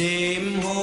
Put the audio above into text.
đêm hôm